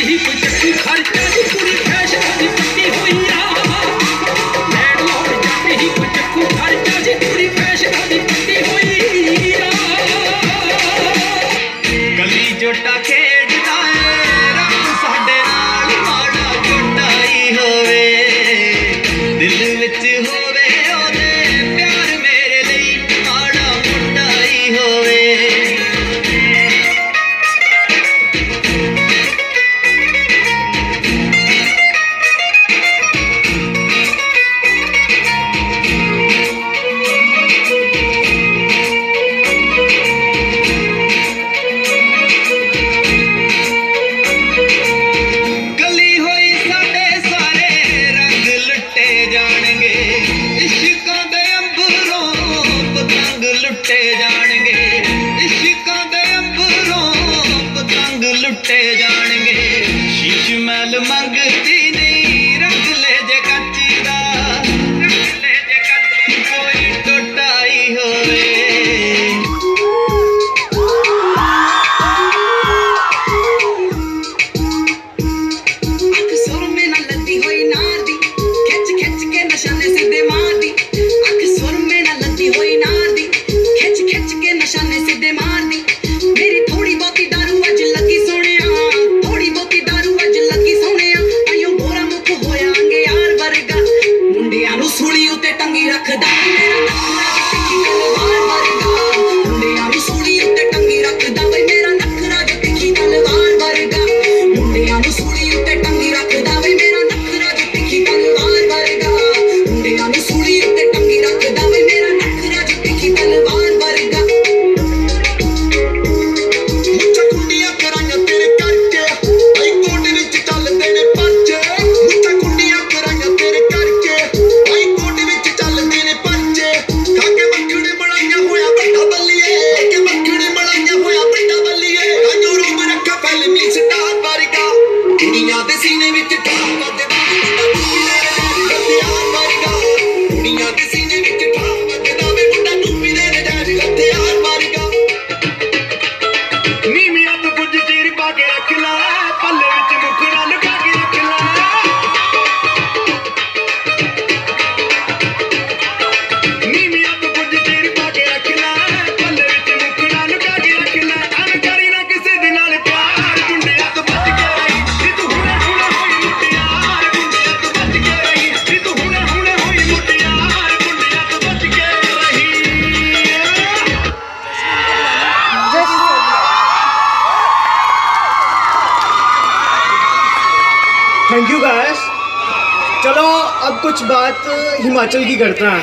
he put the ਪਤੰਗ ਲੁੱਟੇ ਜਾਣਗੇ। ਇਸ਼ਕਾਂ ਦੇ ਅੰਬਰੋਂ ਪਤੰਗ ਲੁੱਟੇ ਜਾਣਗੇ। ਸ਼ੀਸ਼ ਮਹਿਲ ਮੰਗਦੀ ਨਹੀਂ, ਰੱਖ ਲੈ ਜੇ ਕੱਚ ਦਾ। ਰੱਖ ਲੈ ਜੇ ਕੱਚ, ਕੋਈ ਟੁੱਟਾਈ ਹੋਵੇ। ਕਸੂਰ ਮੇਲਾ ਲੱਦੀ ਹੋਈ ਨਾਰ ਦੀ ਖਿੱਚ ਖਿੱਚ ਕੇ ਨਸ਼ਾਨੇ थैंक यू गायस चलो अब कुछ बात हिमाचल की करते हैं।